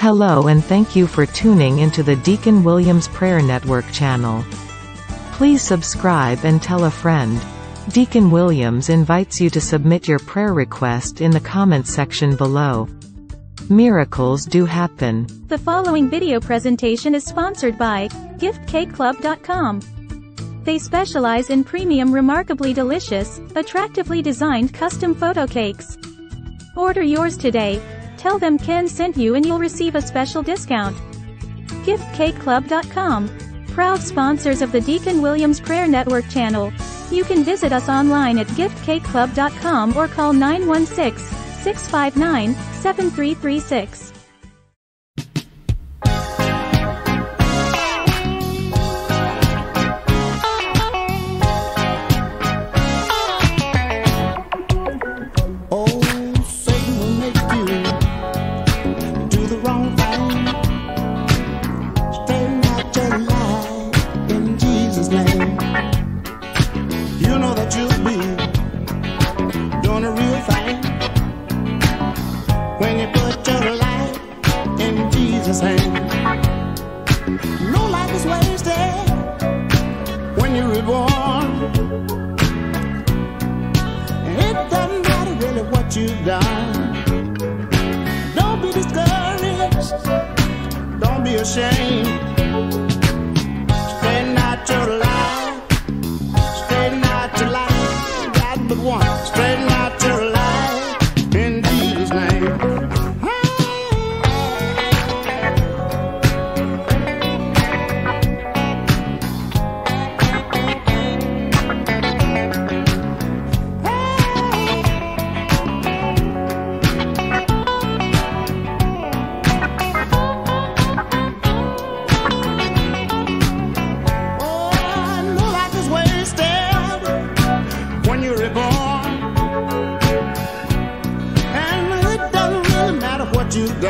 Hello and thank you for tuning into the Deacon Williams Prayer Network channel. Please subscribe and tell a friend. Deacon Williams invites you to submit your prayer request in the comments section below. Miracles do happen. The following video presentation is sponsored by GiftCakeClub.com. They specialize in premium remarkably delicious, attractively designed custom photo cakes. Order yours today. Tell them Ken sent you and you'll receive a special discount. GiftCakeClub.com. Proud sponsors of the Deacon Williams Prayer Network channel. You can visit us online at giftcakeclub.com or call 916 659 7336. It doesn't matter really what you've done. Don't be discouraged. Don't be ashamed. you down.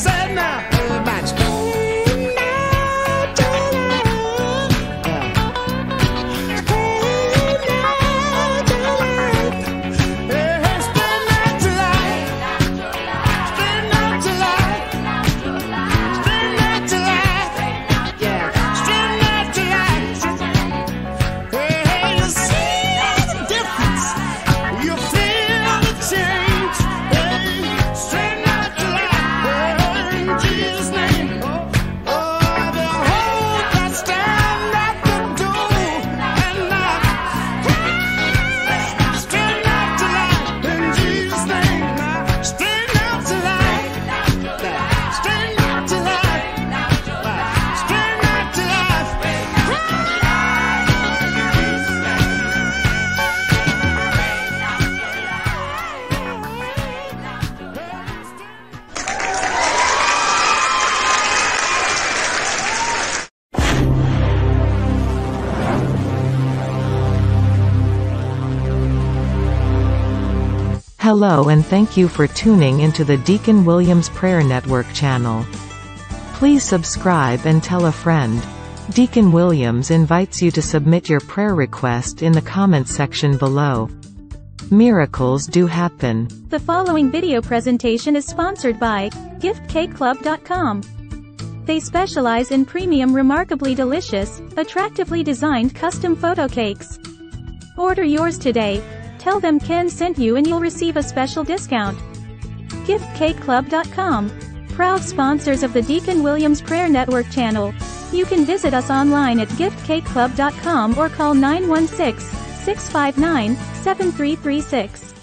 said now. Hello and thank you for tuning into the Deacon Williams Prayer Network channel. Please subscribe and tell a friend. Deacon Williams invites you to submit your prayer request in the comments section below. Miracles do happen. The following video presentation is sponsored by GiftCakeClub.com. They specialize in premium remarkably delicious, attractively designed custom photo cakes. Order yours today. Tell them Ken sent you and you'll receive a special discount. GiftCakeClub.com. Proud sponsors of the Deacon Williams Prayer Network channel. You can visit us online at giftcakeclub.com or call 916 659 7336.